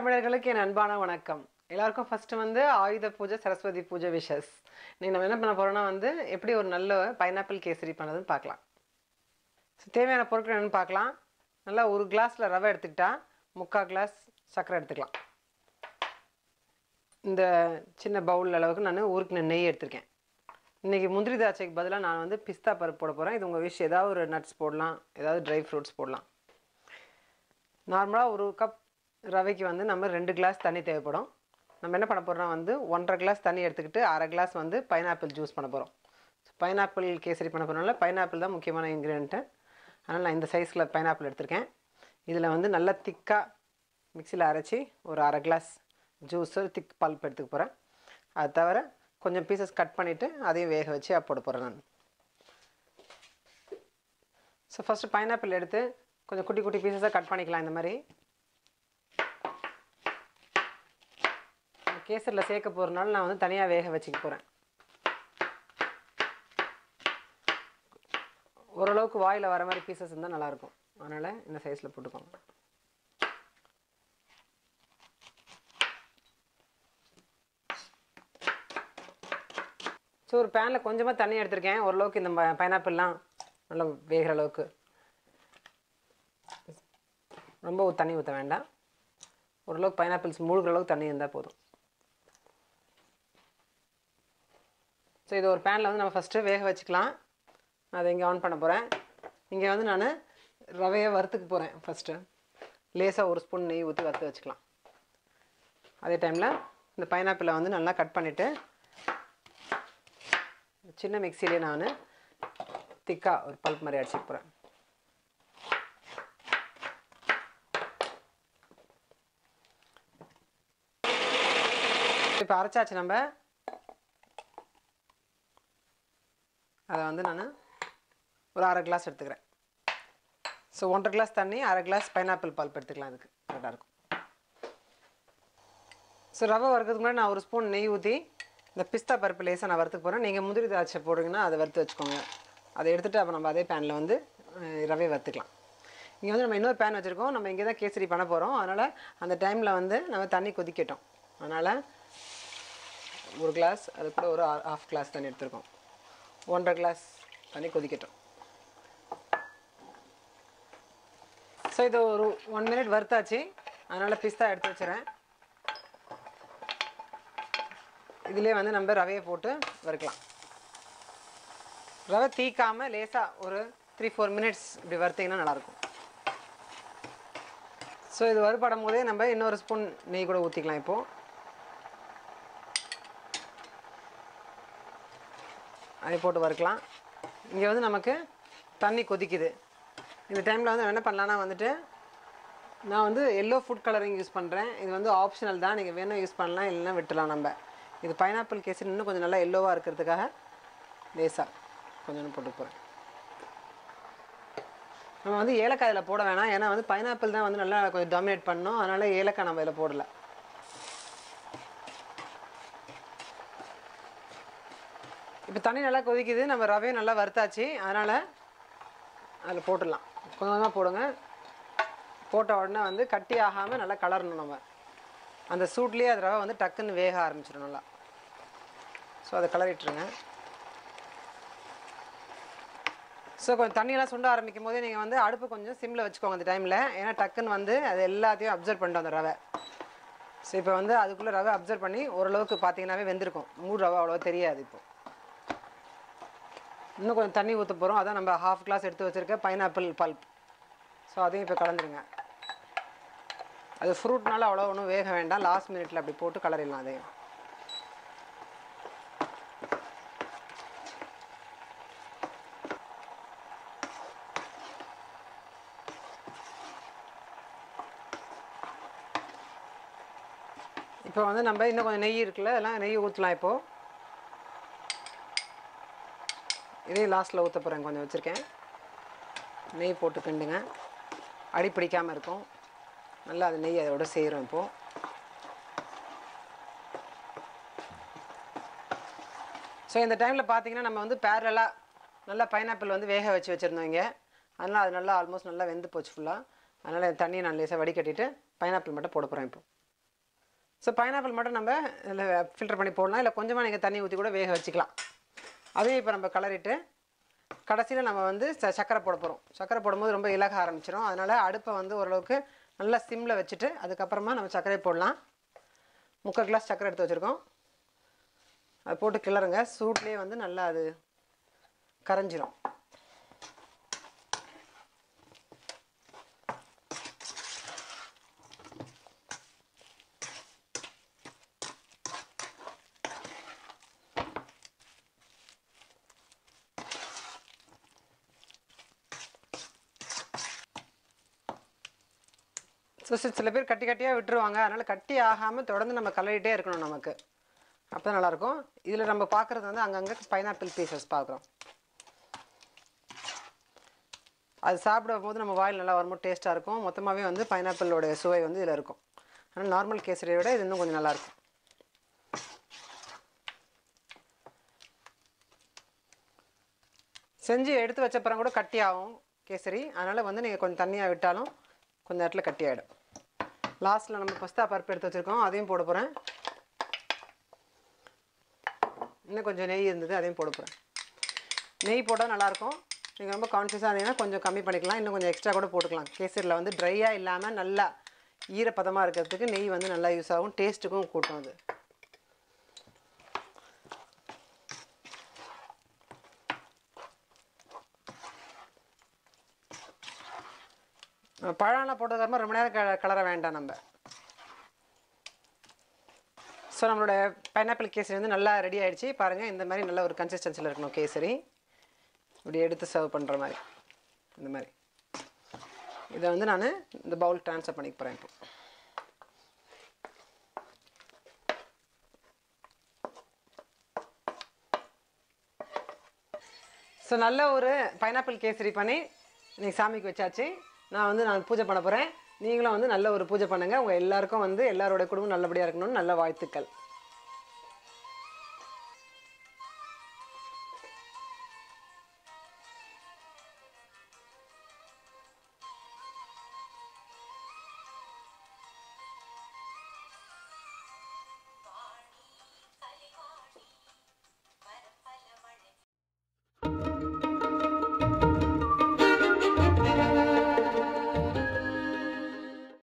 தமிழர்களுக்கு என் அன்பான வணக்கம். எல்லாருக்கும் ஃபஸ்ட்டு வந்து ஆயுத பூஜை சரஸ்வதி பூஜை விஷஸ் இன்னைக்கு நம்ம என்ன பண்ண போகிறோம்னா வந்து எப்படி ஒரு நல்ல பைனாப்பிள் கேசரி பண்ணதுன்னு பார்க்கலாம். ஸோ தேவையான பொருட்கள் என்னென்னு பார்க்கலாம். நல்லா ஒரு கிளாஸில் ரவை எடுத்துக்கிட்டா முக்கால் கிளாஸ் சர்க்கரை எடுத்துக்கலாம். இந்த சின்ன பவுல் அளவுக்கு நான் ஊருக்கு நெய் எடுத்திருக்கேன். இன்றைக்கி முந்திரி திராட்சைக்கு பதிலாக நான் வந்து பிஸ்தா பருப்பு போட போகிறேன் இது உங்கள் விஷ் ஏதாவது ஒரு நட்ஸ் போடலாம் ஏதாவது ட்ரை ஃப்ரூட்ஸ் போடலாம். நார்மலாக ஒரு கப் ரவைக்கு வந்து நம்ம ரெண்டு கிளாஸ் தண்ணி தேவைப்படும். நம்ம என்ன பண்ண போகிறோம்னா வந்து ஒன்றரை கிளாஸ் தண்ணி எடுத்துக்கிட்டு அரை கிளாஸ் வந்து பைனாப்பிள் ஜூஸ் பண்ண போகிறோம் பைனாப்பிள் கேசரி பண்ண போகிறனால பைனாப்பிள் தான் முக்கியமான இன்க்ரீடியன்ட்டு அதனால் நான் இந்த சைஸில் பைனாப்பிள் எடுத்திருக்கேன். இதில் வந்து நல்லா திக்காக மிக்சியில் அரைச்சி ஒரு அரை கிளாஸ் ஜூஸ் திக் பல்ப் எடுத்துக்க போகிறேன் அது தவிர கொஞ்சம் பீசஸ் கட் பண்ணிவிட்டு அதையும் வேக வச்சு போட போகிறேன் நான். ஸோ ஃபஸ்ட்டு பைனாப்பிள் எடுத்து கொஞ்சம் குட்டி குட்டி பீசஸாக கட் பண்ணிக்கலாம் இந்த மாதிரி. கேசரில் சேர்க்க போகிறனால நான் வந்து தனியாக வேக வச்சுக்க போகிறேன் ஓரளவுக்கு வாயில் வர மாதிரி பீசஸ் இருந்தால் நல்லாயிருக்கும். அதனால் இந்த சைஸில் போட்டுக்கோங்க. ஸோ ஒரு பேனில் கொஞ்சமாக தண்ணி எடுத்திருக்கேன். ஓரளவுக்கு இந்த பைனாப்பிள்லாம் நல்லா வேகிற அளவுக்கு. ரொம்ப தண்ணி ஊற்ற வேண்டாம். ஓரளவுக்கு பைனாப்பிள்ஸ் மூழ்கிற அளவுக்கு தண்ணி இருந்தால் போதும். ஸோ இது ஒரு பேனில் வந்து நம்ம ஃபஸ்ட்டு வேக வச்சுக்கலாம். நான் அதை இங்கே ஆன் பண்ண போகிறேன் இங்கே வந்து நான் ரவையை வறுத்துக்கு போகிறேன் ஃபஸ்ட்டு லேசாக ஒரு ஸ்பூன் நெய் ஊற்றி வறுத்து வச்சுக்கலாம். அதே டைமில் இந்த பைனாப்பிளை வந்து நல்லா கட் பண்ணிவிட்டு சின்ன மிக்சிலே நான் திக்காக ஒரு பல்ப் மாதிரி அடிச்சுக்க போகிறேன் இப்போ அரைச்சாச்சு நம்ம அதை வந்து நான் ஒரு அரை கிளாஸ் எடுத்துக்கிறேன். ஸோ ஒன்றரை கிளாஸ் தண்ணி அரை கிளாஸ் பைனாப்பிள் பல்ப் எடுத்துக்கலாம் அதுக்கு. கரெக்டாக இருக்கும். ஸோ ரவை வறுக்கிறதுக்கு முன்னாடி நான் ஒரு ஸ்பூன் நெய் ஊற்றி இந்த பிஸ்தா பருப்பு லேசாக நான் வறுத்துக்க போகிறேன் நீங்கள் முந்திரி திராட்சை போடுறீங்கன்னா அதை வறுத்து வச்சுக்கோங்க. அதை எடுத்துகிட்டு அப்போ நம்ம அதே பேனில் வந்து ரவை வறுத்துக்கலாம். இங்கே வந்து நம்ம இன்னொரு பேன் வச்சுருக்கோம். நம்ம இங்கே தான் கேசரி பண்ண போகிறோம் அதனால் அந்த டைமில் வந்து நம்ம தண்ணி கொதிக்கட்டும். அதனால் ஒரு கிளாஸ் அது கூட ஒரு ஹாஃப் கிளாஸ் தண்ணி எடுத்துருக்கோம். ஒன்றரை கிளாஸ் தண்ணி கொதிக்கட்டும். ஸோ இது ஒரு ஒன் மினிட் வறுத்தாச்சு அதனால் பிஸ்தா எடுத்து வச்சுறேன். இதிலே வந்து நம்ம ரவையை போட்டு வறுக்கலாம். ரவை தீக்காமல் லேசாக ஒரு த்ரீ ஃபோர் மினிட்ஸ் இப்படி வறுத்திங்கன்னா நல்லாயிருக்கும். ஸோ இது வறுபடும் போதே நம்ம இன்னொரு ஸ்பூன் நெய் கூட ஊற்றிக்கலாம் இப்போது அதை போட்டு வறுக்கலாம். இங்கே வந்து நமக்கு தண்ணி கொதிக்குது. இந்த டைமில் வந்து என்ன பண்ணலான்னா வந்துட்டு நான் வந்து எல்லோ ஃபுட் கலரிங் யூஸ் பண்ணுறேன் இது வந்து ஆப்ஷனல் தான். நீங்கள் வேணும் யூஸ் பண்ணலாம் இல்லைன்னா விட்டுலாம் நம்ம. இது பைனாப்பிள் கேசரி இன்னும் கொஞ்சம் நல்லா எல்லோவாக இருக்கிறதுக்காக லேசாக கொஞ்சம் போட்டு போகிறேன் நம்ம வந்து ஏலக்காய் இதில் போட வேணாம். ஏன்னா வந்து பைனாப்பிள் தான் வந்து நல்லா கொஞ்சம் டாமினேட் பண்ணோம். அதனால் ஏலக்காய் நம்ம இதில் போடலை. இப்போ தண்ணி நல்லா கொதிக்குது. நம்ம ரவையும் நல்லா வறுத்தாச்சு. அதனால் அதில் போட்டுடலாம். கொஞ்சமாக போடுங்க. போட்ட உடனே வந்து கட்டி ஆகாமல் நல்லா கலரணும் நம்ம. அந்த சூட்லேயே அது ரவை வந்து டக்குன்னு வேக ஆரம்பிச்சிடும் நல்லா. ஸோ அதை கலரிட்டுருங்க. ஸோ கொஞ்சம் தண்ணியெல்லாம் சுண்ட ஆரம்பிக்கும் போதே நீங்கள் வந்து அடுப்பு கொஞ்சம் சிம்மில் வச்சுக்கோங்க அந்த டைமில். ஏன்னா டக்குன்னு வந்து அது எல்லாத்தையும் அப்சர்வ் பண்ணிட்டோம் அந்த ரவை. ஸோ இப்போ வந்து அதுக்குள்ளே ரவை அப்சர்வ் பண்ணி ஓரளவுக்கு பார்த்தீங்கன்னாவே வெந்திருக்கும். மூணு ரவை அவ்வளோவா தெரியாது இப்போ. இன்னும் கொஞ்சம் தண்ணி ஊற்ற போகிறோம் அதான் நம்ம ஹாஃப் கிளாஸ் எடுத்து வச்சுருக்க பைனாப்பிள் பல்ப் ஸோ அதையும் இப்போ கலந்துருங்க. அது ஃப்ரூட்னால அவ்வளோ ஒன்றும் வேக வேண்டாம். லாஸ்ட் மினிட்ல அப்படி போட்டு கலரிடலாம் அதையும். இப்போ வந்து நம்ம இன்னும் கொஞ்சம் நெய் இருக்குல்ல அதெல்லாம் நெய் ஊற்றலாம் இப்போது இதையும் லாஸ்ட்டில் ஊற்ற போகிறேன் கொஞ்சம் வச்சுருக்கேன். நெய் போட்டு கிண்டுங்க. அடி பிடிக்காமல் இருக்கும். நல்லா அது நெய் அதோட செய்கிறோம் இப்போது ஸோ இந்த டைமில் பார்த்தீங்கன்னா நம்ம வந்து பேரலாக நல்லா பைனாப்பிள் வந்து வேக வச்சு வச்சுருந்தோம் இங்கே. அதனால் அது நல்லா ஆல்மோஸ்ட் நல்லா வெந்து போச்சு ஃபுல்லாக அதனால் தண்ணியை நான் லேசாக வடிகட்டிட்டு பைனாப்பிள் மட்டும் போட போகிறேன் இப்போ. ஸோ பைனாப்பிள் மட்டும் நம்ம இதில் ஃபில்டர் பண்ணி போடலாம். இல்லை கொஞ்சமாக நீங்கள் தண்ணி ஊற்றி கூட வேக வச்சுக்கலாம். அதையும் இப்போ நம்ம கலரிட்டு கடைசியில் நம்ம வந்து ச சக்கரை போட போகிறோம் சக்கரை போடும்போது ரொம்ப இலக ஆரம்பிச்சிடும் அதனால் அடுப்பை வந்து ஓரளவுக்கு நல்லா சிம்மில் வச்சுட்டு அதுக்கப்புறமா நம்ம சர்க்கரை போடலாம். முக்கால் கிளாஸ் சக்கரை எடுத்து வச்சுருக்கோம். அது போட்டு கிளறுங்க. சூட்லேயே வந்து நல்லா அது கரைஞ்சிரும். ஸோ சில பேர் கட்டி கட்டியாக விட்டுருவாங்க. அதனால் கட்டி ஆகாமல் தொடர்ந்து நம்ம கலரிட்டே இருக்கணும் நமக்கு. அப்போ தான் நல்லாயிருக்கும். இதில் நம்ம பார்க்குறது வந்து அங்கங்கே பைனாப்பிள் பீசஸ் பார்க்குறோம் அது சாப்பிடும் போது நம்ம வாயில் நல்லா வரும்போது டேஸ்ட்டாக இருக்கும். மொத்தமாகவே வந்து பைனாப்பிளோட சுவை வந்து இதில் இருக்கும். ஆனால் நார்மல் கேசரியை விட இது இன்னும் கொஞ்சம் நல்லாயிருக்கும். செஞ்சு எடுத்து வச்சப்பறம் கூட கட்டி ஆகும் கேசரி. அதனால் வந்து நீங்கள் கொஞ்சம் தண்ணியாக விட்டாலும் கொஞ்சம் நேரத்தில் கட்டி ஆகிடும் லாஸ்ட்டில் நம்ம பஸ்தா பருப்பு எடுத்து வச்சுருக்கோம். அதையும் போட போகிறேன் இன்னும் கொஞ்சம் நெய் இருந்தது அதையும் போட போகிறேன் நெய் போட்டால் நல்லாயிருக்கும். நீங்கள் ரொம்ப கான்ஷியஸாக இருந்தீங்கன்னா கொஞ்சம் கம்மி பண்ணிக்கலாம். இன்னும் கொஞ்சம் எக்ஸ்ட்ரா கூட போட்டுக்கலாம். கேசரியில் வந்து ட்ரையாக இல்லாமல் நல்லா ஈரப்பதமாக இருக்கிறதுக்கு நெய் வந்து நல்லா யூஸ் ஆகும். டேஸ்ட்டுக்கும் கூட்டும் அது. பழம்லாம் போட்டதுக்கப்புறமா ரொம்ப நேரம் க கலர வேண்டாம் நம்ம. ஸோ நம்மளோட பைனாப்பிள் கேசரி வந்து நல்லா ரெடி ஆகிடுச்சு பாருங்கள் இந்த மாதிரி நல்ல ஒரு கன்சிஸ்டன்சியில் இருக்கணும் கேசரி. இப்படி எடுத்து சர்வ் பண்ணுற மாதிரி. இந்த மாதிரி. இதை வந்து நான் இந்த பவுல் ட்ரான்ஸ்ஃபர் பண்ணிக்க போகிறேன் இப்போ. ஸோ நல்ல ஒரு பைனாப்பிள் கேசரி பண்ணி இன்றைக்கி சாமிக்கு வச்சாச்சு. நான் வந்து நான் பூஜை பண்ண போகிறேன் நீங்களும் வந்து நல்ல ஒரு பூஜை பண்ணுங்கள் உங்கள் எல்லாருக்கும் வந்து எல்லாரோட குடும்பம் நல்லபடியாக இருக்கணும்னு நல்ல வாழ்த்துக்கள்.